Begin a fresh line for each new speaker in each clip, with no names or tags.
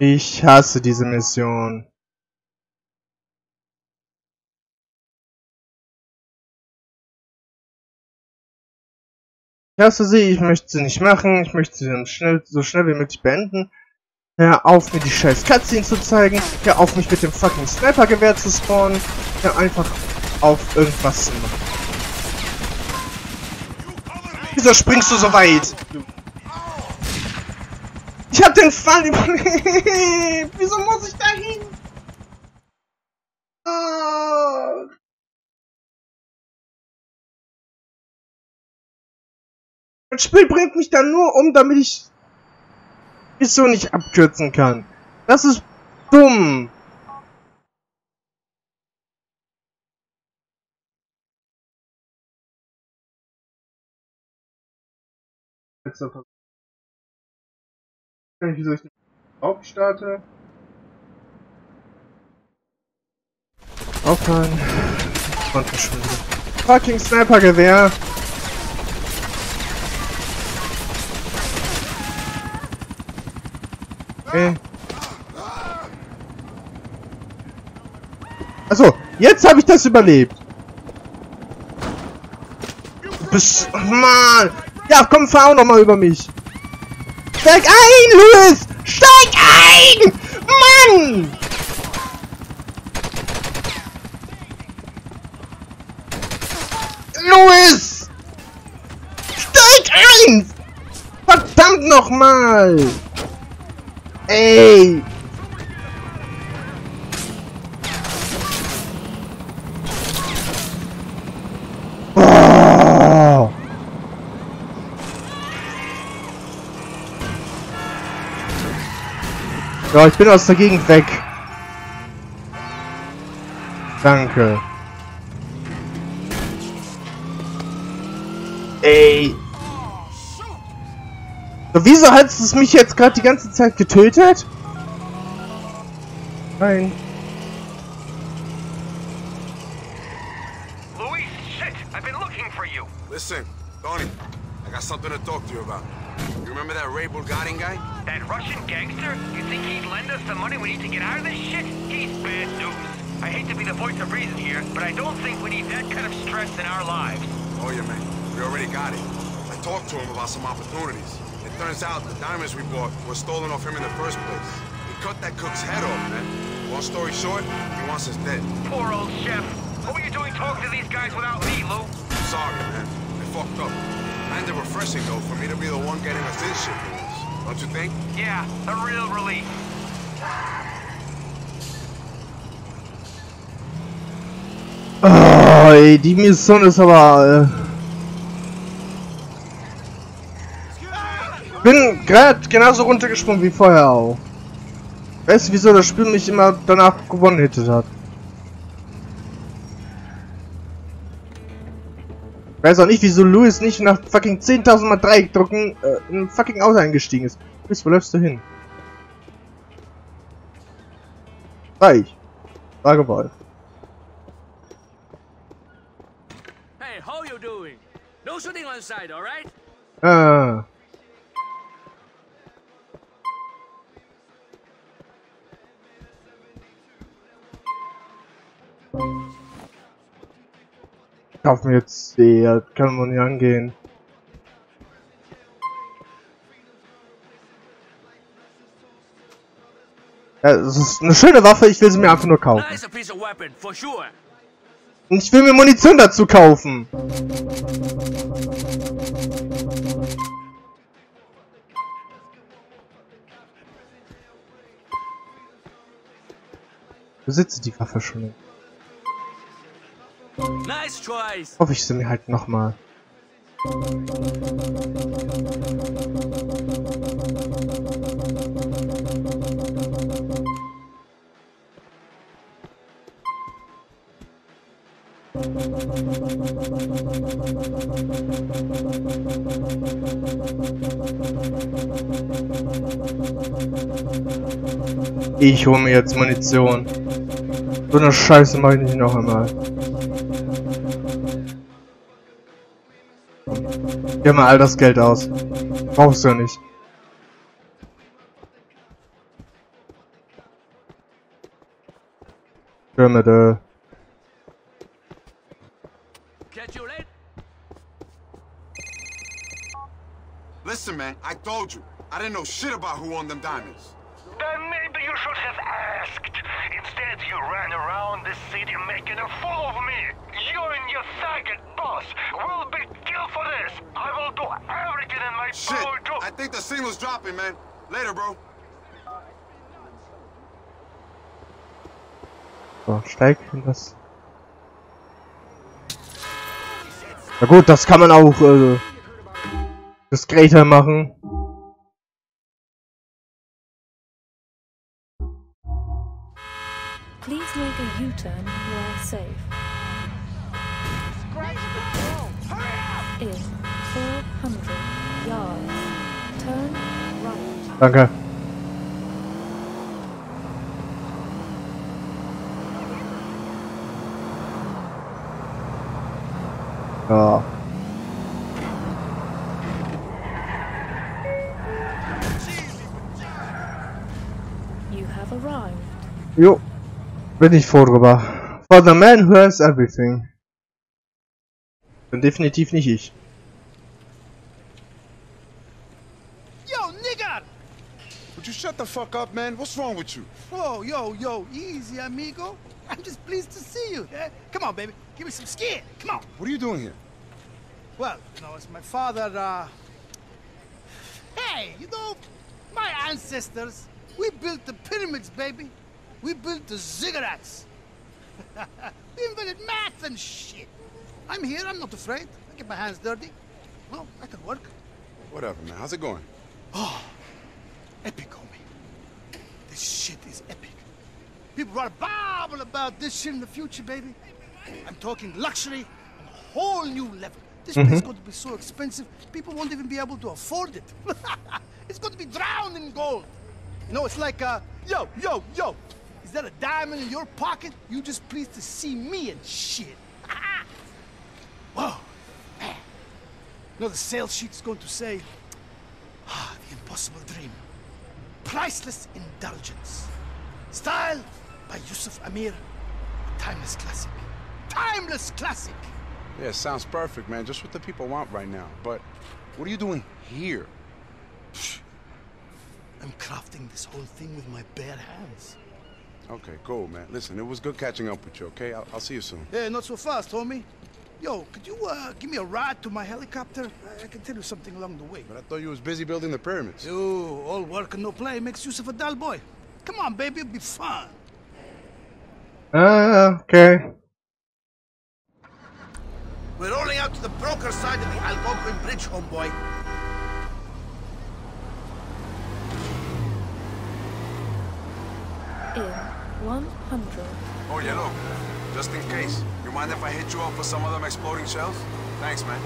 Ich hasse diese Mission. Ich hasse sie, ich möchte sie nicht machen, ich möchte sie schnell, so schnell wie möglich beenden. Hör auf, mir die scheiß Cutscene zu zeigen. Hör auf, mich mit dem fucking Sniper-Gewehr zu spawnen. Hör einfach auf, irgendwas zu machen. Wieso springst du so weit? Ich hab den Fall überlebt. Wieso muss ich da hin? Oh. Das Spiel bringt mich da nur um, damit ich so nicht abkürzen kann. Das ist dumm. Letzter kann ich, wieso ich nicht starte. Aufhören. Und verschwinde. Fucking Sniper-Gewehr. Okay. Achso, jetzt habe ich das überlebt. Bis, Mann! Ja, komm, fahr auch noch mal über mich. Steig ein, Louis! Steig ein! Mann! Louis! Steig ein! Verdammt nochmal! Ey! Ja, ich bin aus der Gegend weg. Danke. Ey. So, wieso hat es mich jetzt gerade die ganze Zeit getötet? Nein.
Louis, shit! I've been looking for you.
Listen, Tony, I got something to talk to you about. You remember that Ray Bulgarin guy?
That Russian gangster? You think he'd lend us the money we need to get out of this shit? He's bad news. I hate to be the voice of reason here, but I don't think we need that kind of stress in our lives.
Oh yeah, man. We already got it. I talked to him about some opportunities. It turns out the diamonds we bought were stolen off him in the first place. He cut that cook's head off, man. Long story short, he wants us dead.
Poor old chef. What were you doing talking to these guys without me, Lou?
Sorry, man. I fucked up. Kinda refreshing, though, for me to be the one getting us this shit, Don't you think?
Yeah, a real relief.
Oh, ey, die Mission ist aber... Äh bin gerade genauso runtergesprungen wie vorher auch. Weißt du, wieso das Spiel mich immer danach gewonnen hätte hat? Weiß auch nicht, wieso Louis nicht nach fucking 10.000 mal 3 drücken äh, in ein fucking Auto eingestiegen ist. Louis, wo läufst du hin? Reich. Fragewolf.
Hey, how you doing? No shooting on side, alright?
Ah. Kauf mir jetzt die, das kann man nicht angehen. Ja, es ist eine schöne Waffe, ich will sie mir einfach nur kaufen. Und ich will mir Munition dazu kaufen. Besitze die Waffe schon.
Nice choice.
Hoffe ich sie mir halt nochmal. Ich hole mir jetzt Munition. So eine Scheiße mache ich nicht noch einmal. Gib mal all das Geld aus. Brauchst du ja nicht.
Pyramide.
Listen, man, I told you. I didn't know shit about who owned them diamonds.
Then maybe you should have asked. Instead, you ran around this city making a fool of me. You and your faggot boss will this. I will do everything in my
Shit,
power to...
I think the signal's dropping, man. Later, bro.
So, steig in das. Na gut, das kann man auch äh, diskreter machen.
Please make a U-turn where safe. In 400 yards, turn right.
Danke. Ja. Oh.
You have arrived.
Jo. Bin ich froh. For the man who has everything. Bin definitiv nicht ich.
Yo, nigga!
Would you shut the fuck up, man? What's wrong with you?
Whoa, yo, yo, easy, amigo. I'm just pleased to see you. eh? Come on, baby. Give me some skin. Come on.
What are you doing here?
Well, you know, it's my father, uh... Hey, you know, my ancestors, we built the pyramids, baby. We built the ziggurats. we invented math and shit. I'm here, I'm not afraid. I get my hands dirty. Well, I can work.
Whatever, man. How's it going?
Oh, epic, homie. This shit is epic. People are babble about this shit in the future, baby. I'm talking luxury on a whole new level. This place is going to be so expensive, people won't even be able to afford it. it's going to be drowned in gold. You know, it's like, uh, yo, yo, yo. Is that a diamond in your pocket? You just pleased to see me and shit. Whoa, man. Know, the sales sheet's going to say, ah, the impossible dream. Priceless indulgence. Style by Yusuf Amir. Timeless classic. Timeless classic!
Yeah, sounds perfect, man. Just what the people want right now. But what are you doing here?
I'm crafting this whole thing with my bare hands.
Okay, cool, man. Listen, it was good catching up with you, okay? I'll, I'll see you soon.
Yeah, not so fast, homie. Yo, could you uh, give me a ride to my helicopter? I, I can tell you something along the way.
But I thought you was busy building the pyramids.
Yo, all work and no play makes Yusuf a dull boy. Come on, baby, it'll be fun.
Ah, okay.
We're rolling out to the broker side of the Algonquin Bridge, homeboy.
In 100.
Oh, yeah, look. Just in case. You mind if I hit you up for some of them exploding shells? Thanks, man.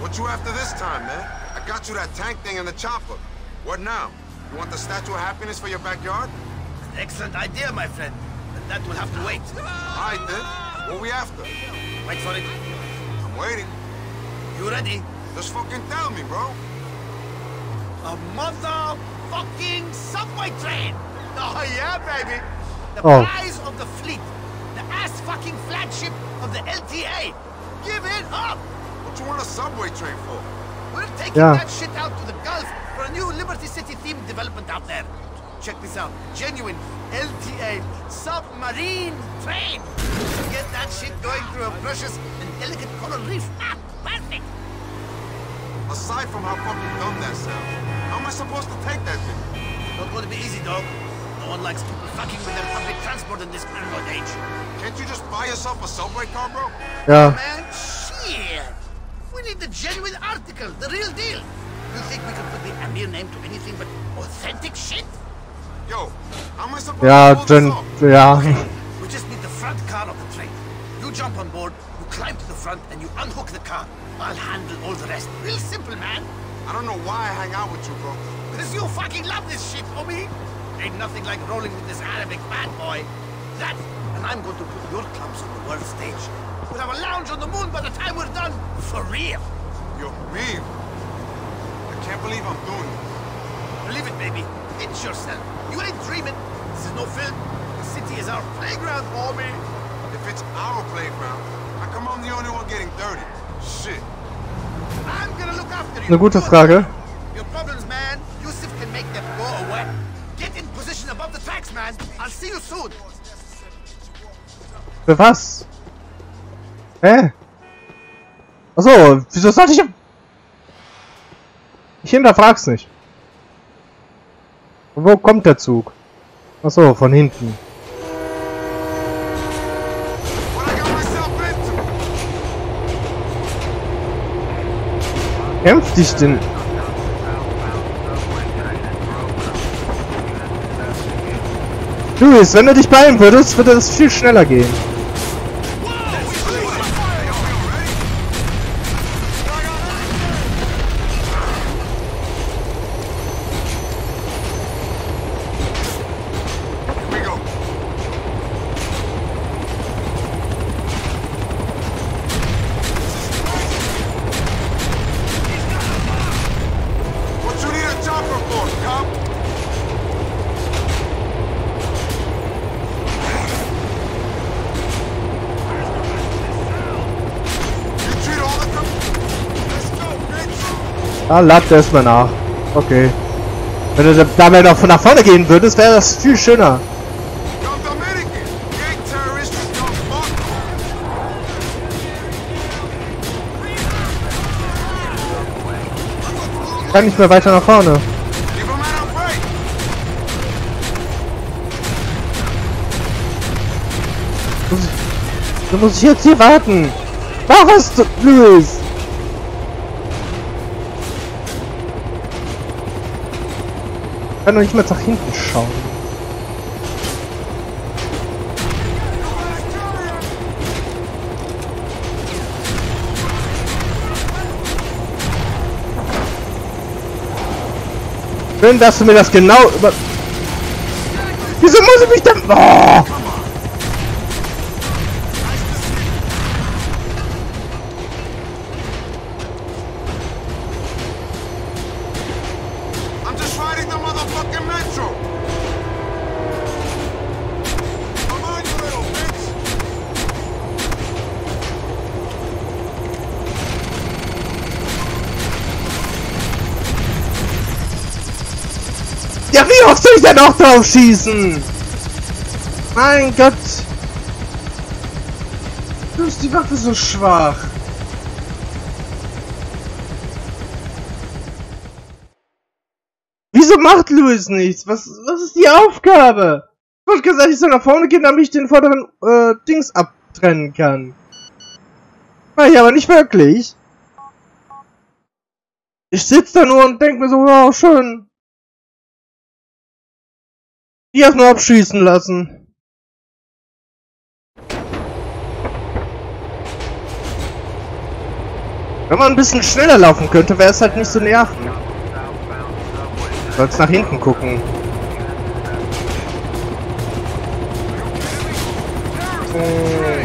What you after this time, man? I got you that tank thing and the chopper. What now? You want the Statue of Happiness for your backyard?
An Excellent idea, my friend. But that will have to wait.
All right, then. What we after?
Wait for it.
I'm waiting.
You ready?
Just fucking tell me, bro.
A motherfucking subway train! Oh, yeah, baby! The
Oh.
prize of the fleet. The ass-fucking flagship of the LTA. Give it up!
What you want a subway train for?
We're taking
Yeah.
that shit out to the Gulf for a new Liberty City themed development out there. Check this out. Genuine LTA submarine train. Get that shit going through a precious and delicate coral reef. Ah, perfect!
Aside from how fucking dumb that sounds, how am I supposed to take that thing?
Not gonna be easy, dog. No one likes people fucking with their public transport in this paranoid age.
Can't you just buy yourself a subway car, bro?
Yeah.
Man, shit! We need the genuine article, the real deal. You think we can put the Amir name to anything but authentic shit?
Yo, how am I supposed
Ja,
to pull
Jen,
this off?
ja.
We just need the front car of the train. You jump on board, you climb to the front, and you unhook the car. I'll handle all the rest. Real simple, man.
I don't know why I hang out with you, bro.
Because you fucking love this shit, homie. Ain't nothing like rolling with this Arabic bad boy. That, and I'm going to put your clubs on the world stage. We'll have a lounge on the moon by the time we're done. For real.
Yo, real. I can't believe I'm doing this.
Believe it, baby. It's yourself. You ain't dreaming. This is no film. The city is our playground, homie.
If it's our playground, how come I'm the only one getting dirty? Shit.
I'm gonna look after you.
Eine gute Frage.
Man. I'll see you soon.
Für was? Hä? Achso, wieso sollte ich... Ich hinterfrag's nicht. Wo kommt der Zug? Achso, von hinten. Kämpf dich denn... Luis, wenn du dich beeilen würdest, würde es viel schneller gehen. Ah, lad erstmal nach. Okay. Wenn du dabei noch von nach vorne gehen würdest, wäre das viel schöner.
Fuck!
Kann nicht mehr weiter nach vorne.
A break!
Du musst jetzt hier warten. Mach was, Luis. Kann doch nicht mehr nach hinten schauen. Schön, dass du mir das genau über... Wieso muss ich mich denn... Oh! Ja, wie oft soll ich denn noch drauf schießen? Mein Gott. Du ist die Waffe so schwach. Wieso macht Louis nichts? Was, was ist die Aufgabe? Ich wollte gesagt, ich soll nach vorne gehen, damit ich den vorderen äh, Dings abtrennen kann. War ich aber nicht wirklich. Ich sitze da nur und denk mir so, wow, schön. Die erstmal abschießen lassen. Wenn man ein bisschen schneller laufen könnte, wäre es halt nicht so nerven. Sollst nach hinten gucken. Äh,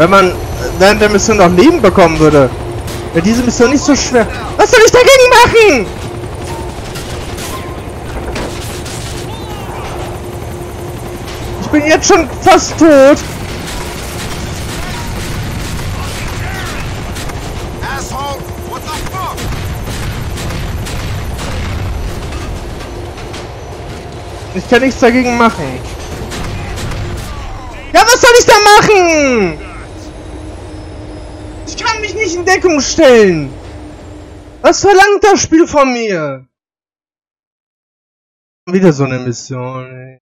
Wenn man während der Mission noch Leben bekommen würde. Wäre diese Mission nicht so schwer. Was soll ich dagegen machen? Ich bin jetzt schon fast tot. Ich kann nichts dagegen machen. Ja, was soll ich da machen? Mich in Deckung stellen. Was verlangt das Spiel von mir? Wieder so eine Mission, ey.